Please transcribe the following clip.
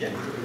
Yeah.